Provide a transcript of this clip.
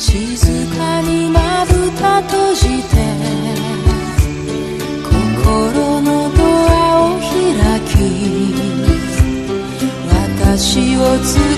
静かにまぶた閉じて心のドアを開き私を連れ